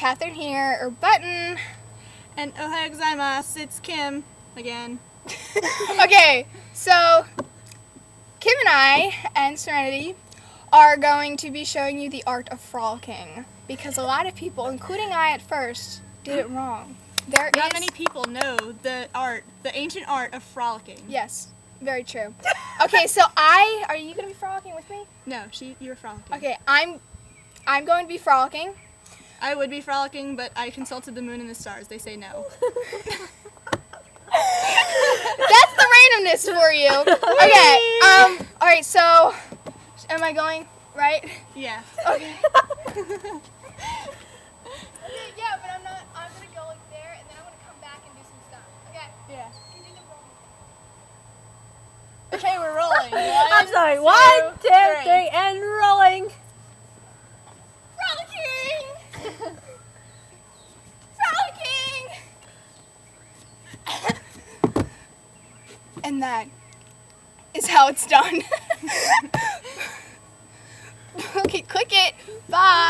Catherine here, or Button. And ohayou gozaimasu, it's Kim again. okay, so Kim and I and Serenity are going to be showing you the art of frolicking because a lot of people, including I at first, did it wrong. There Not many people know the art, the ancient art of frolicking. Yes, very true. Okay, so I are you gonna be frolicking with me? No, she, you were frolicking. Okay, I'm I'm going to be frolicking. I would be frolicking, but I consulted the moon and the stars. They say no. That's the randomness for you. Okay. Um. All right. So, am I going right? Yeah. Okay. yeah, but I'm not. I'm gonna go like there, and then I'm gonna come back and do some stuff. Okay. Yeah. Can you do the roll? Okay, we're rolling. I'm sorry. two, One, two, three. three, and rolling. Frolicking. Frolicking. And that is how it's done. okay, click it. Bye.